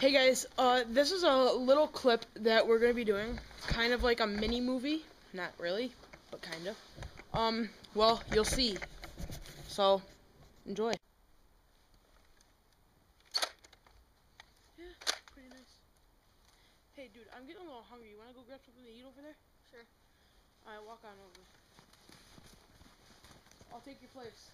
Hey guys, uh, this is a little clip that we're gonna be doing, kind of like a mini movie. Not really, but kind of. Um, well, you'll see. So, enjoy. Yeah, pretty nice. Hey, dude, I'm getting a little hungry. You wanna go grab something to eat over there? Sure. Alright, walk on over. I'll take your place.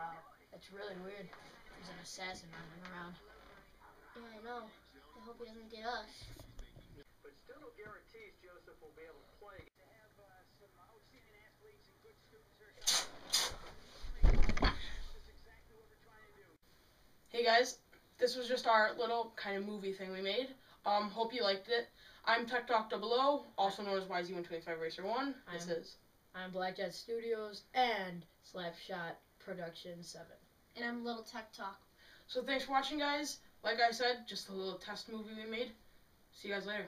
Wow, that's really weird. There's an assassin running around. Yeah, I know. I hope he doesn't get us. But still no guarantees Joseph will be able to play. To have some outstanding athletes and good students here. That's exactly what we're trying to do. Hey guys, this was just our little kind of movie thing we made. Um, hope you liked it. I'm Tech Talk Double O, also known as YZ125 Racer One. This I'm- is I'm Blackjack Studios and Slapshot Production 7. And I'm Little Tech Talk. so. Thanks for watching, guys. Like I said, just a little test movie we made. See you guys later.